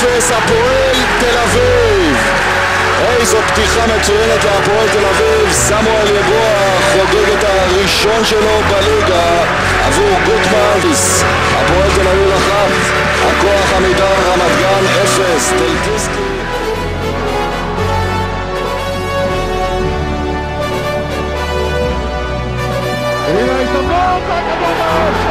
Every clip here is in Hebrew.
0 הפועל תל אביב. איזו פתיחה מצוינת להפועל תל אביב, סמואל יבוע חוגג את הראשון שלו בליגה עבור גוטמן. הפועל תל אביב אחת, הכוח עמידר רמת גן אפס, טלקיסקי הנה ההזדמנות, הכדור בראש!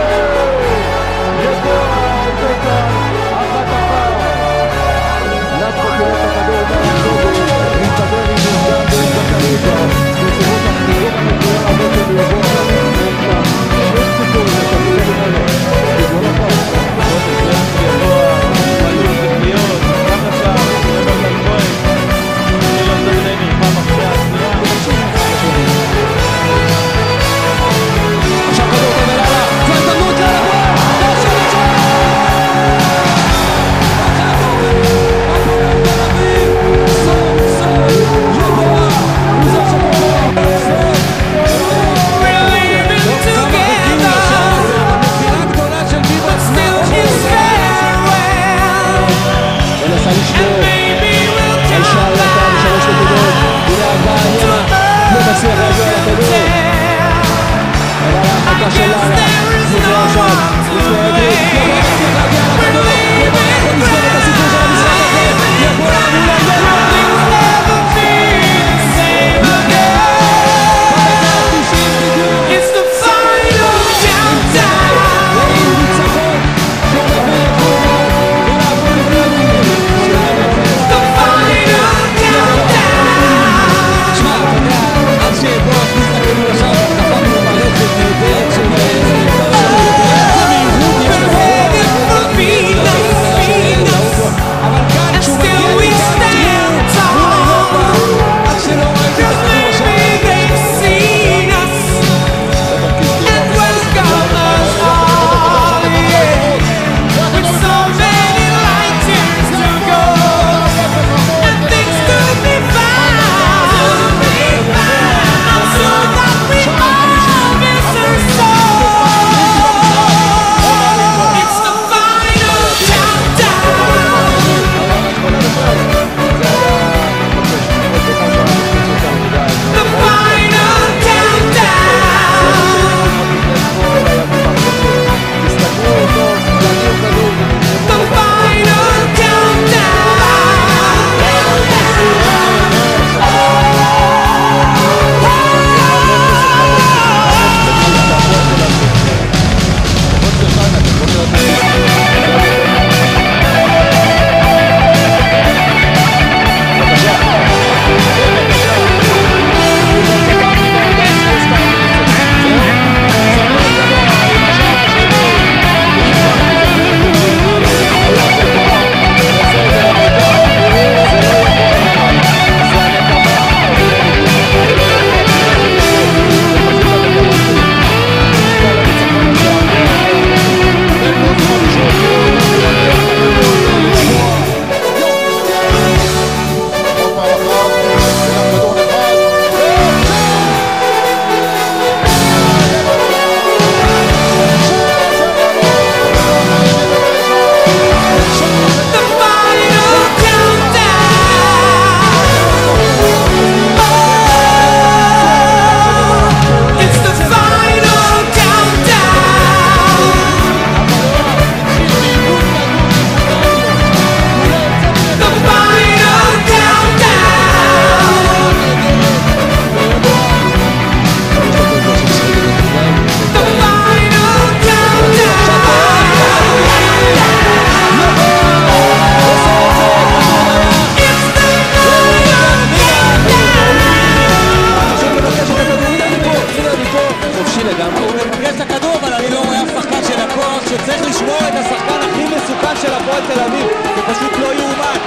חופשי לגמרי. הוא מבקש את הכדור, אבל אני לא רואה אף שחקן של הפועל שצריך לשמור את השחקן הכי מסוכן של הפועל תל אביב. זה פשוט לא יאומן.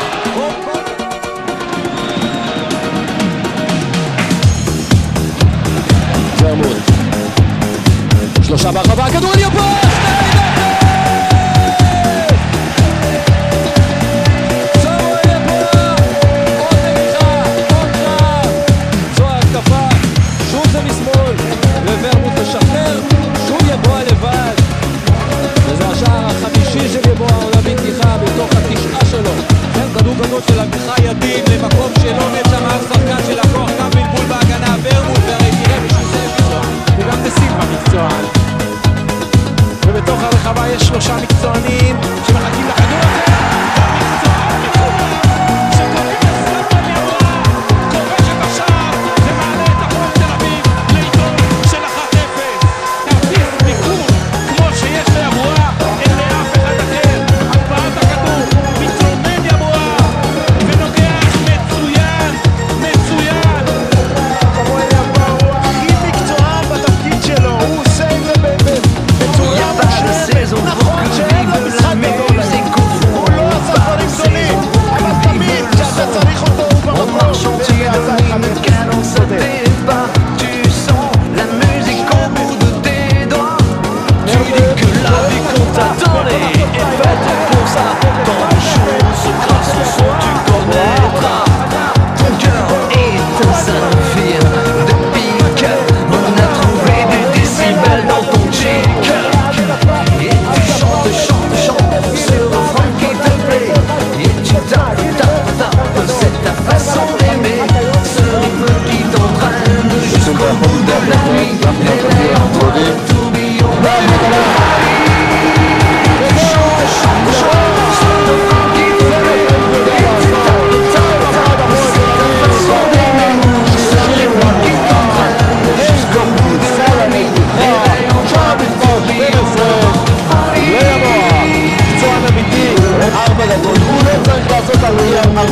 שלושה ברחבה, הכדור על יפה! feel like the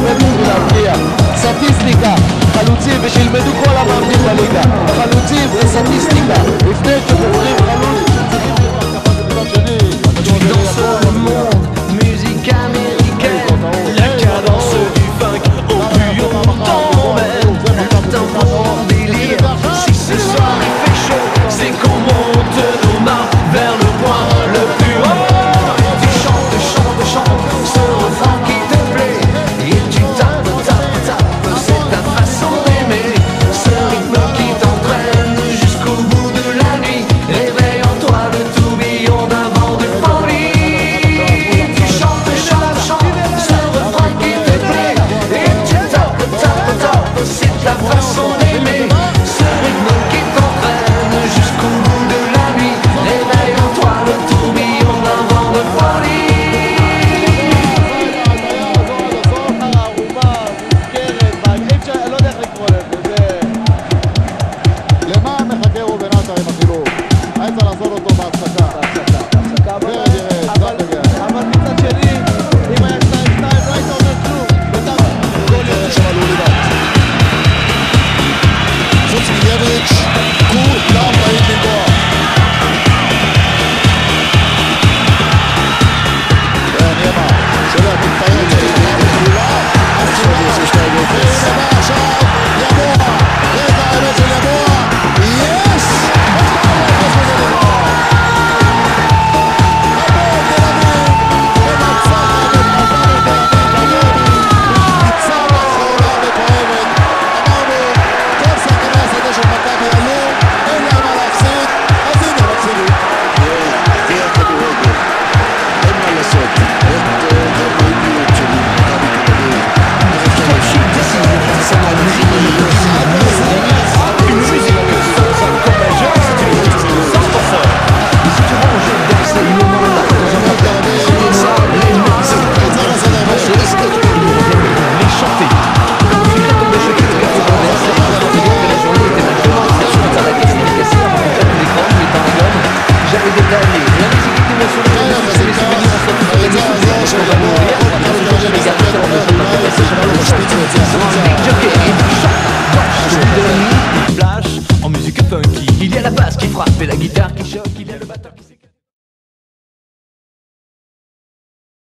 יתמודדו ולהבקיע. סטטיסטיקה, חלוצים, ושילמדו כל המאמנים בליגה. חלוצים זה סטטיסטיקה. לפני שאתם חלוץ Flash en musique funky. Il y a la basse qui frappe et la guitare qui choque. Il y a le